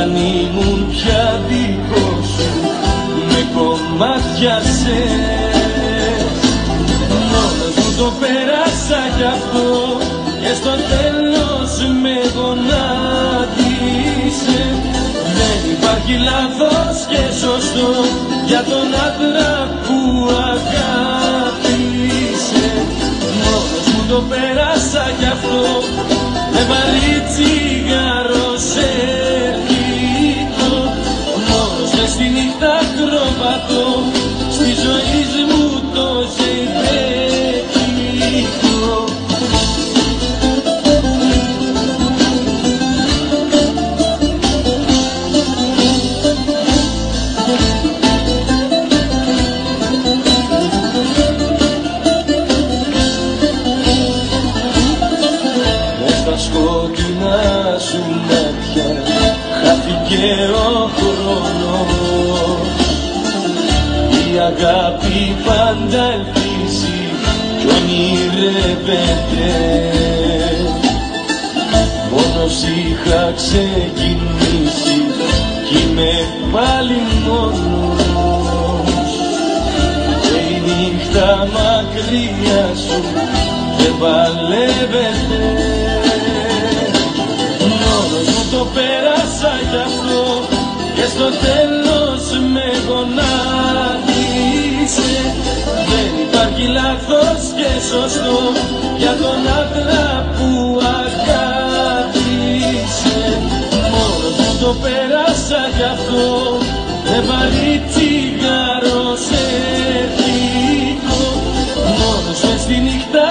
όταν ήμουν πια δικός σου με κομμάτιασε Μόνος μου το πέρασα κι αυτό και στο τέλος με γονάτισε. Δεν υπάρχει λάθος και σωστό για τον άντρα που αγάπησε. Μόνος μου το πέρασα κι αυτό με βαρύ τσιγάρο σε νύχτα κροβατώ στη ζωή μου το ζεϊπέκικο Μες στα σκοτεινά σου μάτια χάθηκε ο αγάπη πάντα ελπίζει κι ονειρεύεται Μόνος είχα ξεκινήσει κι είμαι πάλι μόνος. Και η νύχτα μακριά σου δεν παλεύεται. Μόνος μου το πέρασα κι αυτό και στο τέλος με και σωστό για τον άντρα που αγάπησε. Μόνος που το πέρασα γι' αυτό με βαρύ τσιγάρο σε Μόνο μόνος μες νύχτα